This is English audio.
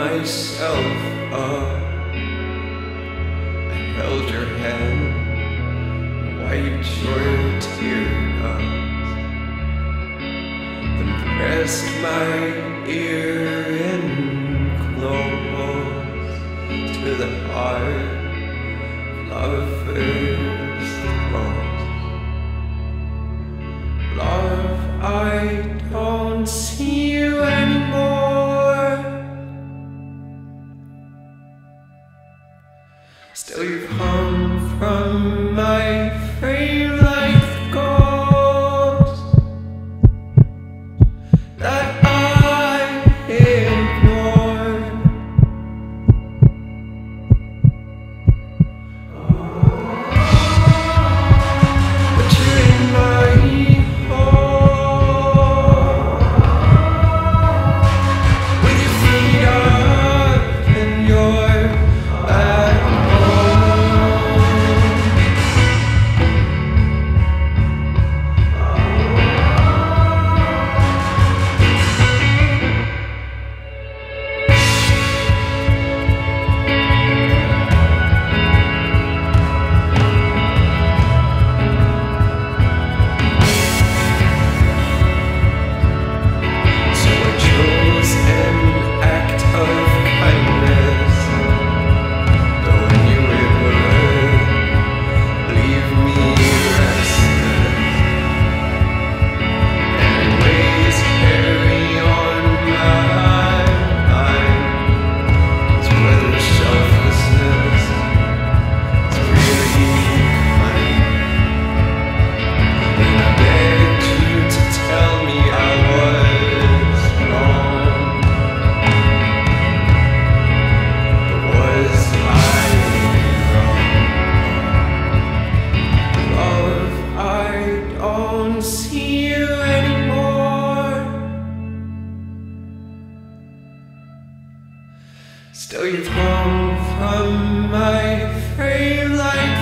myself up. I held your hand, wiped your tears, then pressed my ear in close to the heart love is lost. Love I Still you've home from Still you've come from my frame like